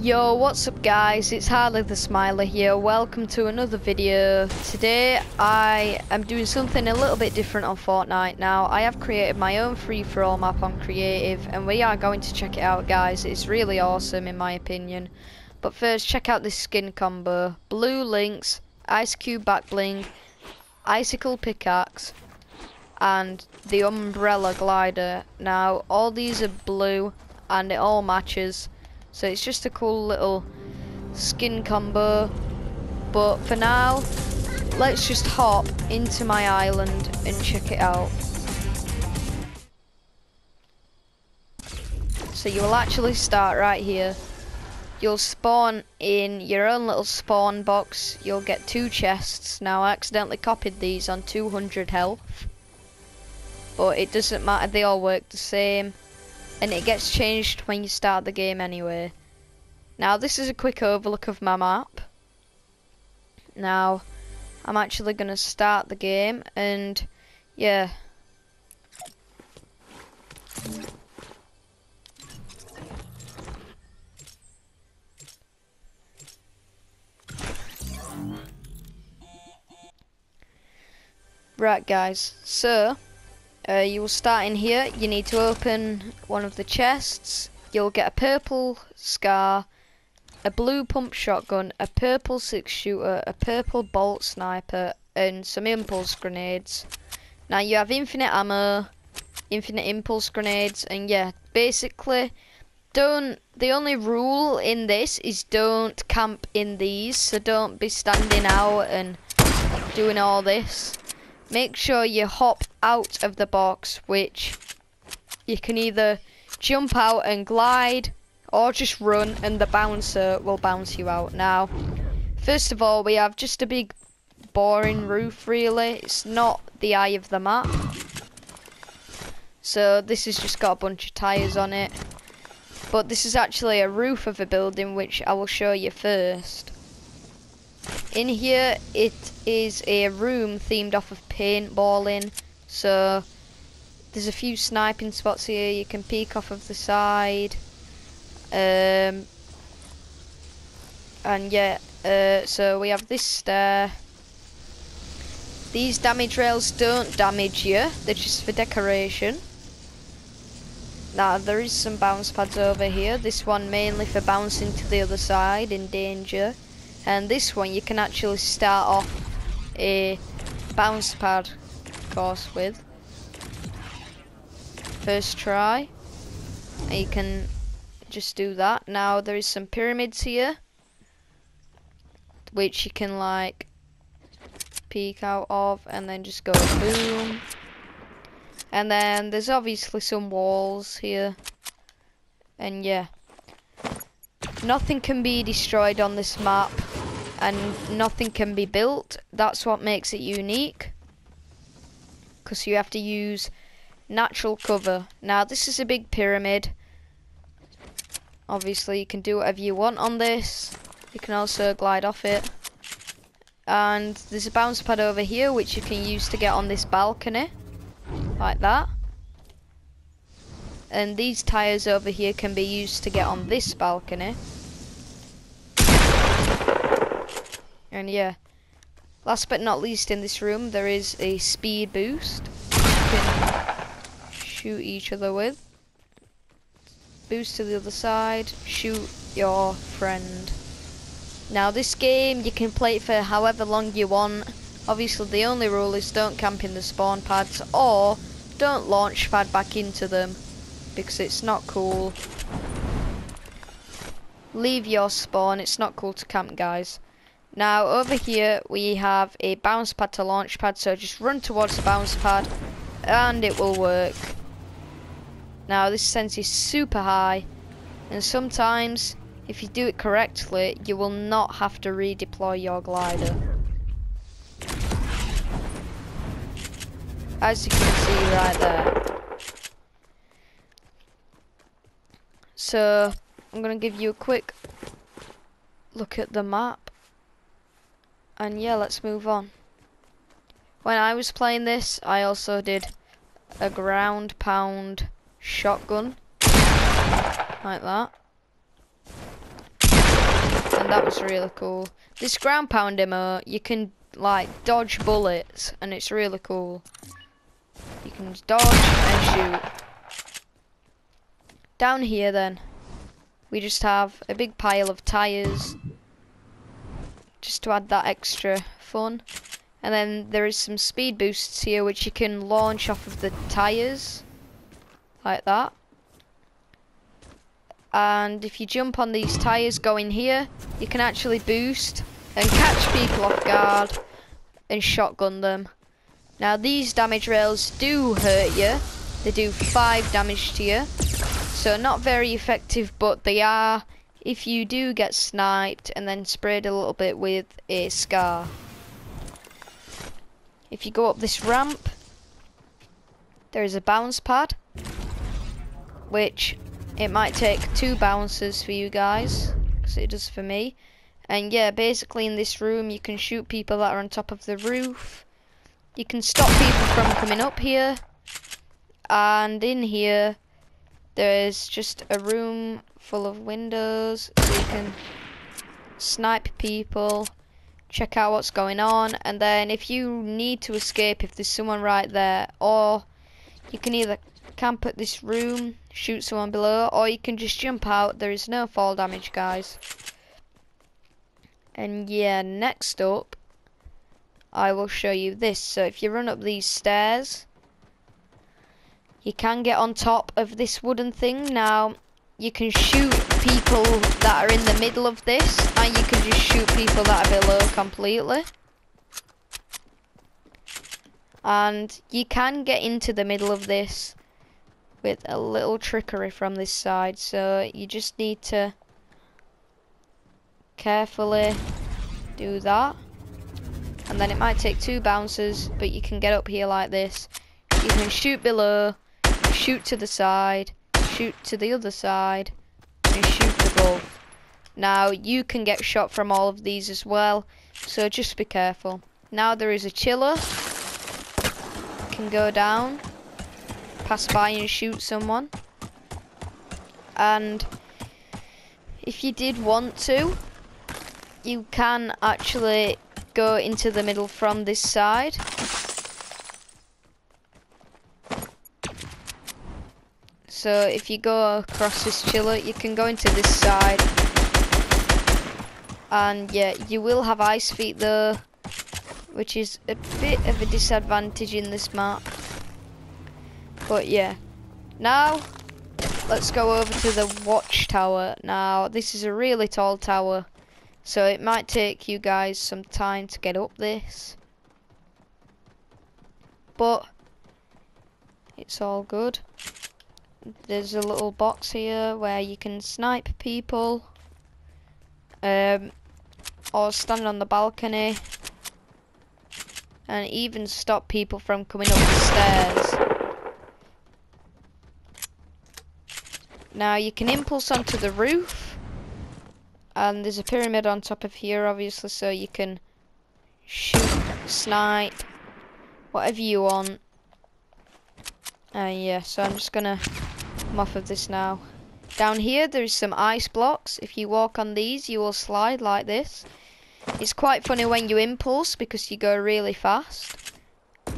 Yo, what's up guys? It's Harley the Smiler here. Welcome to another video. Today I am doing something a little bit different on Fortnite now. I have created my own free-for-all map on Creative and we are going to check it out guys. It's really awesome in my opinion. But first, check out this skin combo. Blue Lynx, Ice Cube back bling, Icicle pickaxe, and the Umbrella glider. Now, all these are blue and it all matches. So it's just a cool little skin combo. But for now, let's just hop into my island and check it out. So you will actually start right here. You'll spawn in your own little spawn box. You'll get two chests. Now I accidentally copied these on 200 health. But it doesn't matter, they all work the same and it gets changed when you start the game anyway. Now this is a quick overlook of my map. Now I'm actually going to start the game and yeah. Right guys, so uh, you will start in here. You need to open one of the chests. You'll get a purple scar, a blue pump shotgun, a purple six shooter, a purple bolt sniper, and some impulse grenades. Now you have infinite ammo, infinite impulse grenades, and yeah, basically, don't. The only rule in this is don't camp in these. So don't be standing out and doing all this make sure you hop out of the box, which you can either jump out and glide or just run and the bouncer will bounce you out. Now, first of all, we have just a big boring roof really. It's not the eye of the map. So this has just got a bunch of tyres on it. But this is actually a roof of a building which I will show you first. In here, it is a room themed off of paintballing. So, there's a few sniping spots here. You can peek off of the side. Um, and yeah, uh, so we have this stair. These damage rails don't damage you. They're just for decoration. Now, there is some bounce pads over here. This one mainly for bouncing to the other side in danger and this one you can actually start off a bounce pad course with. First try. And you can just do that. Now there is some pyramids here which you can like peek out of and then just go boom. And then there's obviously some walls here. And yeah. Nothing can be destroyed on this map and nothing can be built. That's what makes it unique. Because you have to use natural cover. Now this is a big pyramid. Obviously you can do whatever you want on this. You can also glide off it. And there's a bounce pad over here which you can use to get on this balcony. Like that. And these tyres over here can be used to get on this balcony. And yeah, last but not least in this room, there is a speed boost. You can shoot each other with. Boost to the other side, shoot your friend. Now this game, you can play it for however long you want. Obviously the only rule is don't camp in the spawn pads or don't launch pad back into them because it's not cool. Leave your spawn, it's not cool to camp guys. Now over here we have a bounce pad to launch pad so just run towards the bounce pad and it will work. Now this sense is super high and sometimes if you do it correctly you will not have to redeploy your glider. As you can see right there. So I'm going to give you a quick look at the map and yeah, let's move on. When I was playing this, I also did a ground pound shotgun. Like that. And that was really cool. This ground pound emote, you can like dodge bullets, and it's really cool. You can dodge and shoot. Down here then, we just have a big pile of tyres, just to add that extra fun. And then there is some speed boosts here which you can launch off of the tyres, like that. And if you jump on these tyres going here, you can actually boost and catch people off guard and shotgun them. Now these damage rails do hurt you. They do 5 damage to you. So not very effective, but they are if you do get sniped and then sprayed a little bit with a scar. If you go up this ramp, there is a bounce pad, which it might take two bounces for you guys, because it does for me. And yeah, basically in this room you can shoot people that are on top of the roof. You can stop people from coming up here. And in here, there's just a room full of windows so you can snipe people, check out what's going on, and then if you need to escape, if there's someone right there, or you can either camp at this room, shoot someone below, or you can just jump out. There is no fall damage, guys. And yeah, next up, I will show you this. So if you run up these stairs, you can get on top of this wooden thing. Now, you can shoot people that are in the middle of this, and you can just shoot people that are below completely. And you can get into the middle of this with a little trickery from this side. So you just need to carefully do that. And then it might take two bounces, but you can get up here like this. You can shoot below, shoot to the side, shoot to the other side, and shoot above. Now, you can get shot from all of these as well, so just be careful. Now there is a chiller. Can go down, pass by and shoot someone. And if you did want to, you can actually go into the middle from this side. So if you go across this chiller, you can go into this side. And yeah, you will have ice feet though, which is a bit of a disadvantage in this map. But yeah, now let's go over to the watchtower. Now this is a really tall tower. So it might take you guys some time to get up this. But it's all good. There's a little box here where you can snipe people. Um, or stand on the balcony. And even stop people from coming up the stairs. Now you can impulse onto the roof and there's a pyramid on top of here obviously so you can shoot, snipe, whatever you want. Uh, yeah, so I'm just gonna come off of this now. Down here there's some ice blocks. If you walk on these you will slide like this. It's quite funny when you impulse because you go really fast.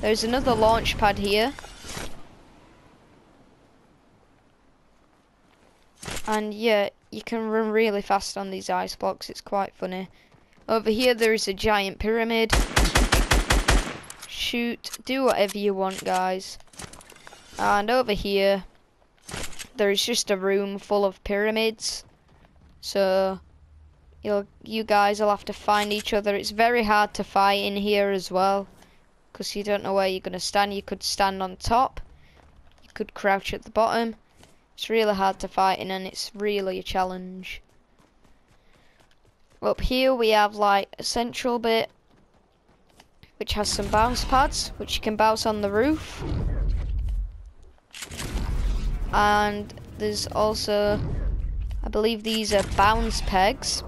There's another launch pad here. And yeah, you can run really fast on these ice blocks. It's quite funny. Over here there is a giant pyramid. Shoot, do whatever you want, guys. And over here, there's just a room full of pyramids. So, you'll, you guys will have to find each other. It's very hard to fight in here as well. Because you don't know where you're going to stand. You could stand on top. You could crouch at the bottom. It's really hard to fight in and it's really a challenge. Up here we have like a central bit which has some bounce pads which you can bounce on the roof. And there's also, I believe these are bounce pegs.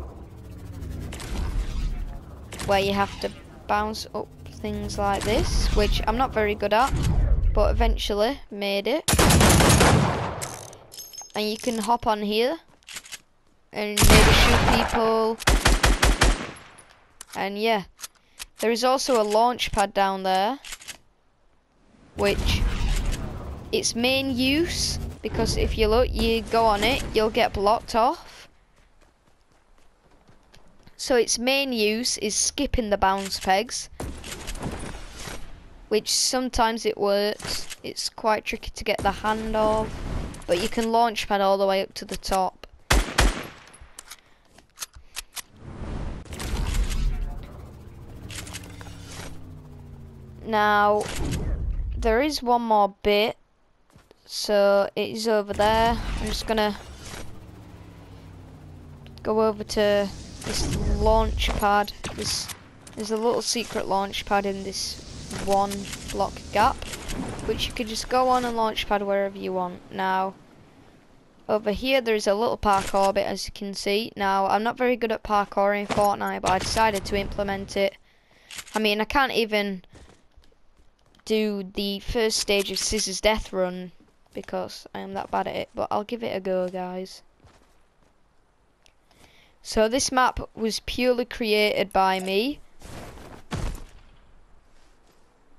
Where you have to bounce up things like this, which I'm not very good at, but eventually made it. And you can hop on here and maybe shoot people. And yeah, there is also a launch pad down there, which its main use, because if you look, you go on it, you'll get blocked off. So its main use is skipping the bounce pegs, which sometimes it works. It's quite tricky to get the hand of, but you can launch pad all the way up to the top. Now, there is one more bit, so it is over there. I'm just gonna go over to this launch pad. This there's a little secret launch pad in this one block gap, which you can just go on and launch pad wherever you want. Now, over here there's a little parkour bit as you can see. Now, I'm not very good at parkour in Fortnite, but I decided to implement it. I mean, I can't even do the first stage of Cizzorz Death Run because I am that bad at it, but I'll give it a go, guys. So this map was purely created by me.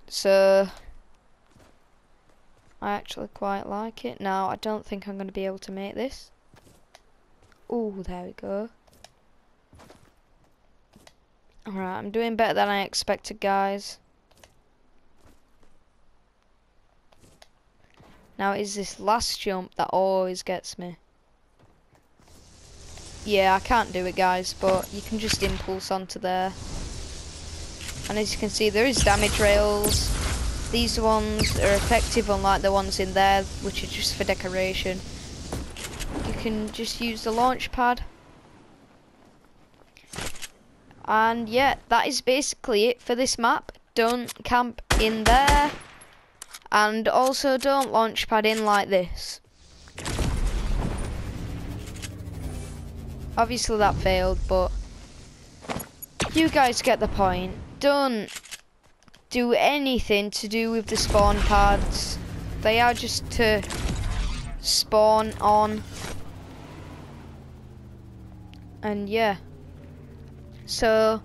So I actually quite like it. Now I don't think I'm going to be able to make this. Oh, there we go. Alright, I'm doing better than I expected, guys. Now it is this last jump that always gets me. Yeah, I can't do it guys, but you can just impulse onto there. And as you can see, there is damage rails. These ones are effective unlike the ones in there, which are just for decoration. You can just use the launch pad. And yeah, that is basically it for this map. Don't camp in there. And also don't launch pad in like this. Obviously that failed, but you guys get the point. Don't do anything to do with the spawn pads. They are just to spawn on. And yeah. So,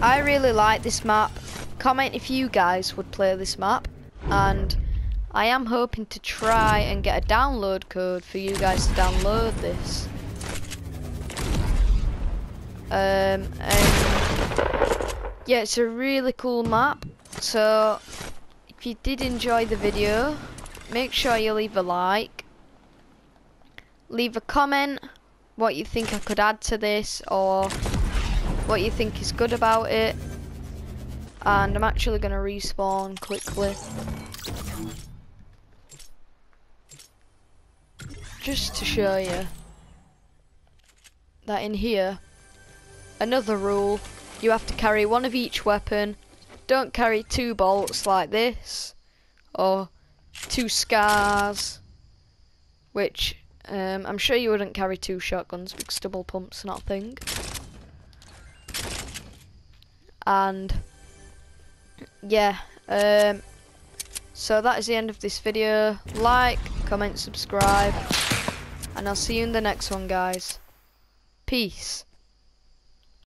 I really like this map. Comment if you guys would play this map and I am hoping to try and get a download code for you guys to download this. Um, yeah, it's a really cool map. So if you did enjoy the video, make sure you leave a like, leave a comment what you think I could add to this or what you think is good about it and I'm actually going to respawn quickly. Just to show you that in here, another rule, you have to carry one of each weapon. Don't carry two bolts like this, or two scars, which um, I'm sure you wouldn't carry two shotguns because double pump's not a thing. And yeah, um, so that is the end of this video. Like, comment, subscribe, and I'll see you in the next one, guys. Peace.